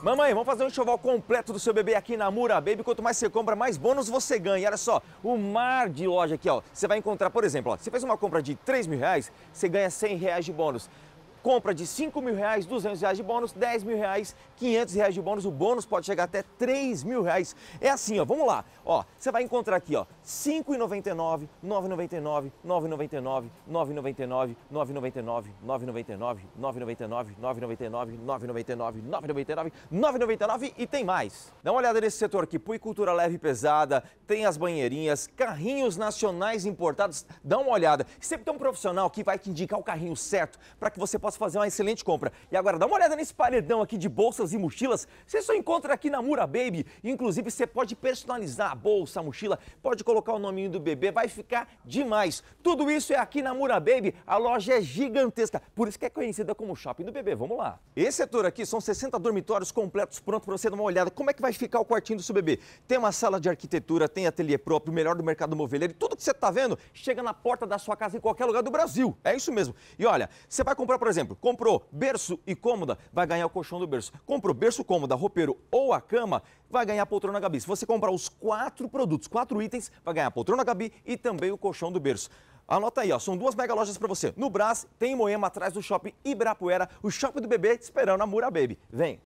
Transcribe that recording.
Mamãe, vamos fazer um enxoval completo do seu bebê aqui na Mura Baby. Quanto mais você compra, mais bônus você ganha. E olha só, o mar de loja aqui, ó. Você vai encontrar, por exemplo, ó, você fez uma compra de 3 mil reais, você ganha 100 reais de bônus. Compra de 5 mil reais, 200 reais de bônus, 10 mil reais, 500 reais de bônus. O bônus pode chegar até 3 mil reais. É assim, ó, vamos lá. Ó, você vai encontrar aqui, ó, 5,99, 9,99, 9,99, 9,99, 9,99, 9,99, 9,99, 9,99, 9,99, 9,99, 9,99 e tem mais. Dá uma olhada nesse setor aqui, puicultura leve e pesada, tem as banheirinhas, carrinhos nacionais importados. Dá uma olhada. Sempre tem um profissional que vai te indicar o carrinho certo para que você possa possa fazer uma excelente compra. E agora, dá uma olhada nesse paredão aqui de bolsas e mochilas. Você só encontra aqui na Mura Baby. Inclusive, você pode personalizar a bolsa, a mochila, pode colocar o nominho do bebê, vai ficar demais. Tudo isso é aqui na Mura Baby. A loja é gigantesca, por isso que é conhecida como Shopping do Bebê. Vamos lá. Esse setor aqui são 60 dormitórios completos, prontos para você dar uma olhada. Como é que vai ficar o quartinho do seu bebê? Tem uma sala de arquitetura, tem ateliê próprio, melhor do mercado moveleiro. Tudo que você está vendo chega na porta da sua casa em qualquer lugar do Brasil. É isso mesmo. E olha, você vai comprar, por exemplo, exemplo, comprou berço e cômoda, vai ganhar o colchão do berço. Comprou berço, cômoda, roupeiro ou a cama, vai ganhar a poltrona Gabi. Se você comprar os quatro produtos, quatro itens, vai ganhar a poltrona Gabi e também o colchão do berço. Anota aí, ó, são duas mega lojas para você. No Brás, tem em Moema, atrás do shopping Ibirapuera, o shopping do bebê esperando a Mura Baby. Vem!